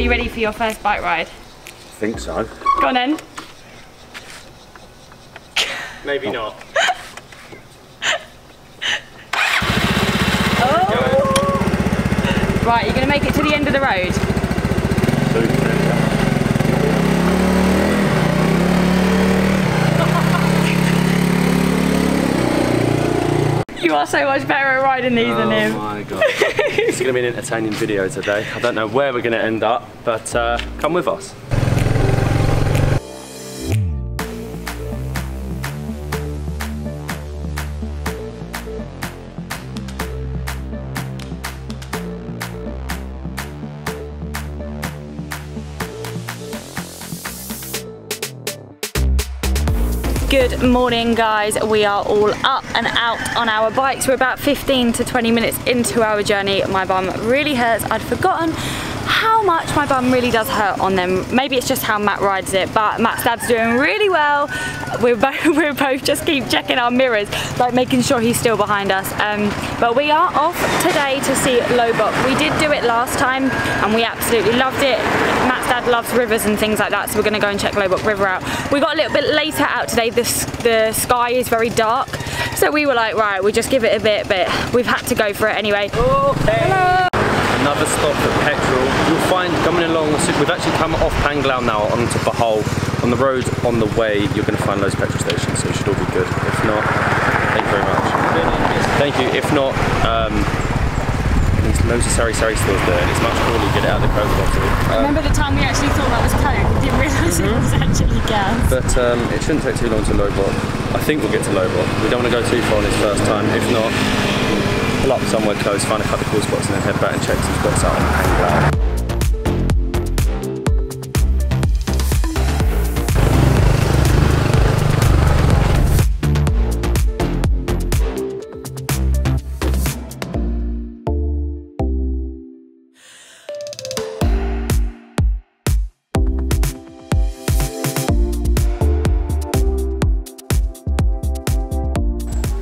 Are you ready for your first bike ride? I think so. Go on then. Maybe oh. not. Oh. Right, you're gonna make it to the end of the road. You are so much better at riding these than him. Oh my god. it's going to be an entertaining video today. I don't know where we're going to end up, but uh, come with us. Good morning guys, we are all up and out on our bikes. We're about 15 to 20 minutes into our journey. My bum really hurts. I'd forgotten how much my bum really does hurt on them. Maybe it's just how Matt rides it, but Matt's dad's doing really well. We're both, we're both just keep checking our mirrors, like making sure he's still behind us. Um, but we are off today to see Loboc. We did do it last time and we absolutely loved it. Dad loves rivers and things like that, so we're gonna go and check Loboc River out. We got a little bit later out today. The, the sky is very dark, so we were like, right, we'll just give it a bit, but we've had to go for it anyway. Hello. Another stop at petrol. You'll find coming along, we've actually come off Panglao now onto Bohol. On the road on the way, you're going to find loads of petrol stations, so it should all be good. If not, thank you very much. Thank you. If not, um, loads of Sari Sari stores there, and it's much cooler to get it out of the Coke bottle. Um, Remember the time we actually thought that was Coke? We didn't realise it was actually gas. but um, it shouldn't take too long to Loboc. I think we'll get to Loboc. We don't want to go too far on this first time. If not, pull up somewhere close, find a couple of cool spots, and then head back and check some spots out Panglao.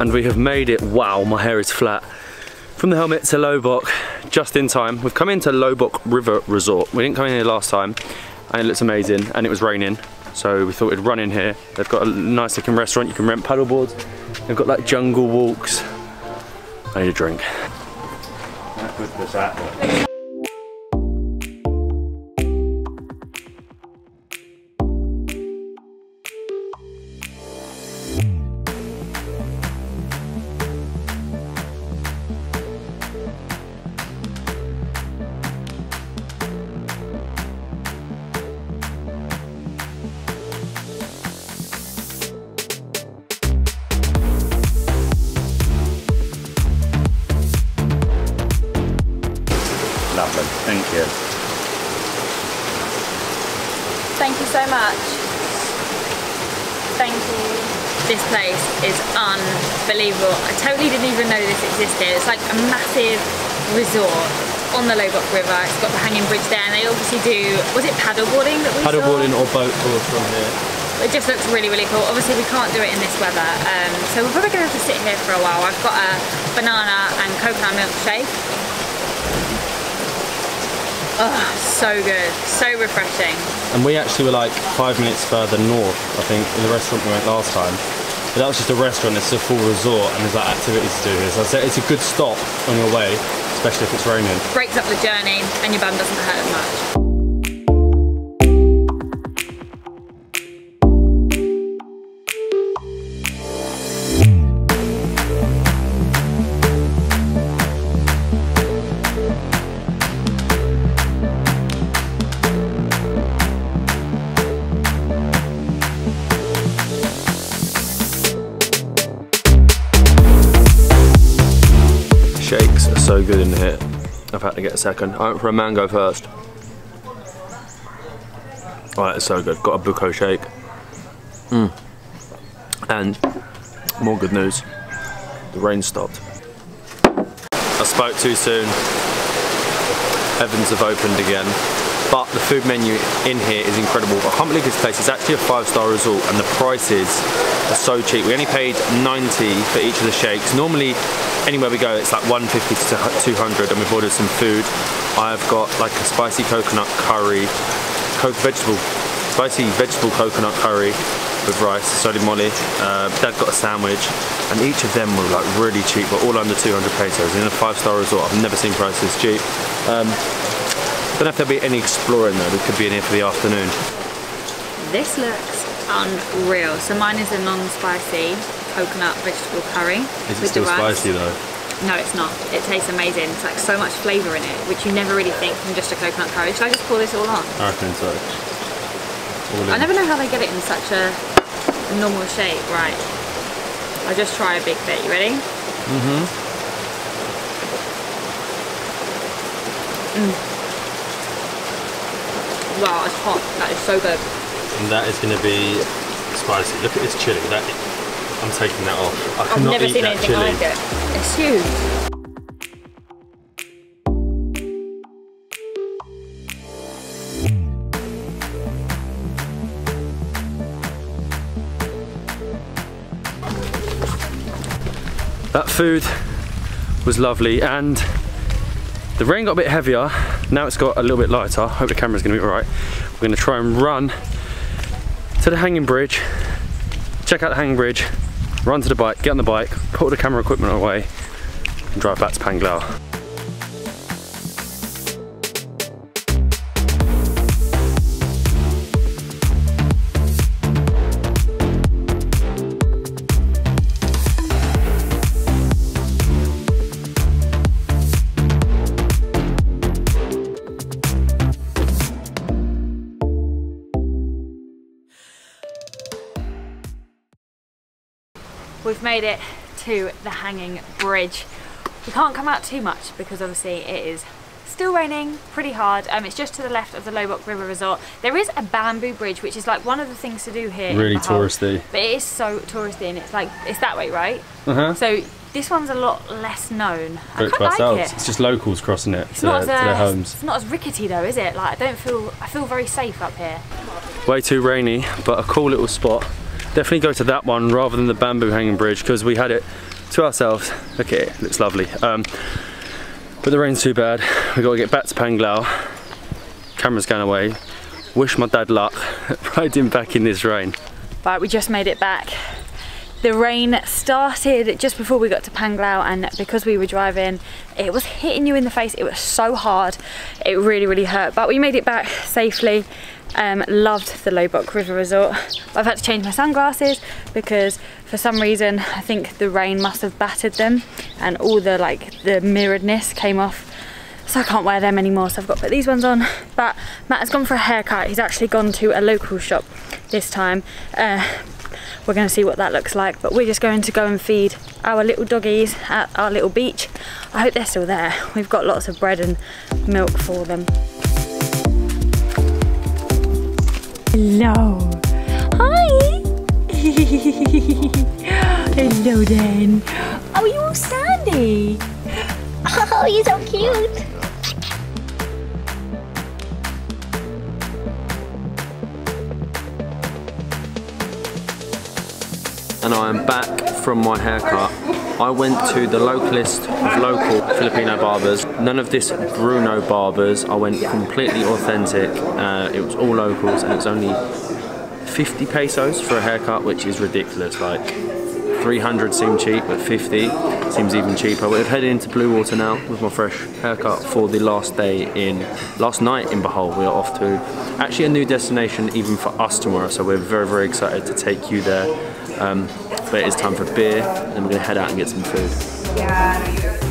And we have made it. Wow, my hair is flat. From the helmet to Loboc, just in time. We've come into Loboc River Resort. We didn't come in here last time, and it looks amazing, and it was raining. So we thought we'd run in here. They've got a nice looking restaurant. You can rent paddle boards. They've got like jungle walks. I need a drink. Thank you. Thank you so much. Thank you. This place is unbelievable. I totally didn't even know this existed. It's like a massive resort on the Loboc River. It's got the hanging bridge there and they obviously do, was it paddleboarding that we saw? Paddleboarding or boat tours from here. It just looks really, really cool. Obviously, we can't do it in this weather, um, so we're probably going to have to sit here for a while. I've got a banana and coconut milkshake. Oh, so good, so refreshing. And we actually were like five minutes further north, I think, in the restaurant we went last time. But that was just a restaurant, it's a full resort, and there's like activities to do here. So it's a good stop on your way, especially if it's raining. Breaks up the journey, and your bum doesn't hurt as much. Shakes are so good in here. I've had to get a second. I went for a mango first. Oh, that is so good. Got a buko shake. Mm. And more good news. The rain stopped. I spoke too soon. Evans have opened again. But the food menu in here is incredible. I can't believe this place is actually a five-star resort and the prices are so cheap. We only paid 90 for each of the shakes. Normally, anywhere we go, it's like 150 to 200 and we've ordered some food. I've got like a spicy coconut curry, co vegetable, spicy vegetable coconut curry with rice, soli molly. Uh, Dad got a sandwich, and each of them were like really cheap, but all under 200 pesos. In a five-star resort, I've never seen prices cheap. Um, don't know if there'll be any exploring though. We could be in here for the afternoon. This looks unreal. So mine is a non-spicy coconut vegetable curry Is it still spicy though? No, it's not. It tastes amazing. It's like so much flavour in it, which you never really think from just a coconut curry. Should I just pour this all on? I reckon so. I never know how they get it in such a normal shape. Right. I'll just try a big bit. You ready? Mm-hmm. Mm. Wow, it's hot. That is so good. And that is going to be spicy. Look at this chili. That I'm taking that off. I I've never eat seen that anything chili. like it. It's huge. That food was lovely and the rain got a bit heavier. Now it's got a little bit lighter. I hope the camera's gonna be all right. We're gonna try and run to the hanging bridge, check out the hanging bridge, run to the bike, get on the bike, put the camera equipment away and drive back to Panglao. We've made it to the hanging bridge. We can't come out too much because obviously it is still raining pretty hard. Um, it's just to the left of the Loboc River Resort. There is a bamboo bridge, which is like one of the things to do here. Really touristy. But it is so touristy and it's like, it's that way, right? Uh-huh. So this one's a lot less known. I quite like ourselves. it. It's just locals crossing it to, not, to their uh, homes. it's not as rickety though, is it? Like I don't feel, I feel very safe up here. way too rainy, but a cool little spot. Definitely go to that one rather than the bamboo hanging bridge because we had it to ourselves. Look at it, looks lovely. Um, but the rain's too bad. We got to get back to Panglao. Camera's going away. Wish my dad luck riding back in this rain. Right, we just made it back. The rain started just before we got to Panglao and because we were driving, it was hitting you in the face. It was so hard. It really, really hurt. But we made it back safely. Um, loved the Loboc River Resort. I've had to change my sunglasses because for some reason I think the rain must have battered them and all the like the mirroredness came off. So I can't wear them anymore so I've got to put these ones on. But Matt has gone for a haircut. He's actually gone to a local shop this time. Uh, we're going to see what that looks like but we're just going to go and feed our little doggies at our little beach. I hope they're still there. We've got lots of bread and milk for them hello hi hello then oh you all sandy Oh, you're so cute. and I am back from my haircut. I went to the localist of local Filipino barbers. None of this Bruno barbers. I went completely authentic. Uh, it was all locals and it's only 50 pesos for a haircut, which is ridiculous. Like 300 seemed cheap, but 50 seems even cheaper. We're heading into Blue Water now with my fresh haircut for the last day in, last night in Bohol. We are off to actually a new destination even for us tomorrow, so we're very, very excited to take you there. Um, but it is time for beer, and we're gonna head out and get some food.